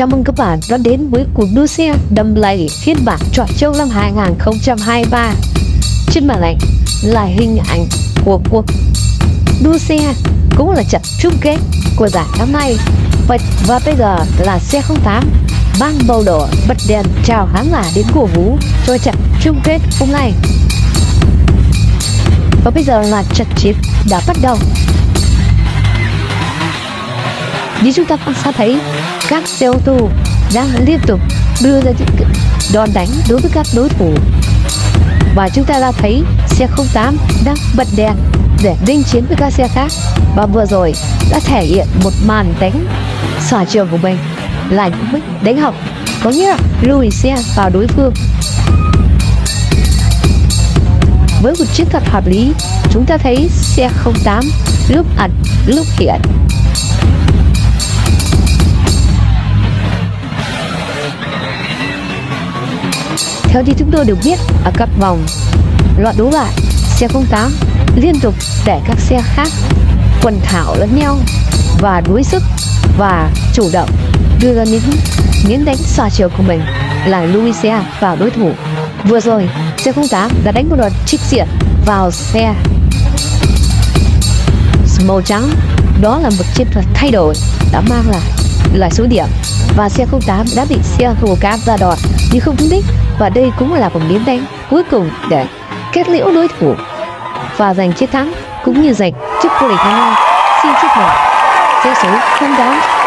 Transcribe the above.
Chào mừng các bạn đã đến với cuộc đua xe đầm lầy phiên bản trò châu năm 2023 Trên màn ảnh là hình ảnh của cuộc đua xe cũng là trận chung kết của giải năm nay. Và, và bây giờ là xe 08 mang màu đỏ bật đèn chào khán giả đến cổ vũ cho trận chung kết hôm nay. Và bây giờ là trận chiến đã bắt đầu như chúng ta quan sát thấy các xe ô tô đang liên tục đưa ra những đòn đánh đối với các đối thủ. Và chúng ta đã thấy xe 08 đang bật đèn để đinh chiến với các xe khác. Và vừa rồi đã thể hiện một màn đánh sở trường của mình là những đánh học có nghĩa là lùi xe vào đối phương. Với một chiến thuật hợp lý, chúng ta thấy xe 08 lúc ẩn, lúc hiện. Theo như chúng tôi được biết ở cặp vòng loạt đấu loại, xe 08 liên tục để các xe khác quần thảo lẫn nhau và đuối sức và chủ động đưa ra những miếng đánh xòa chiều của mình là Luisia vào đối thủ. Vừa rồi, xe 08 đã đánh một đợt trích diện vào xe màu trắng. Đó là một chiến thuật thay đổi đã mang lại lại số điểm và xe 08 đã bị xe hồ cáp ra đòn nhưng không trúng đích và đây cũng là một miếng đánh cuối cùng để kết liễu đối thủ. Và giành chiến thắng cũng như giành chức vô địch hai Xin chúc mừng. Xe số 08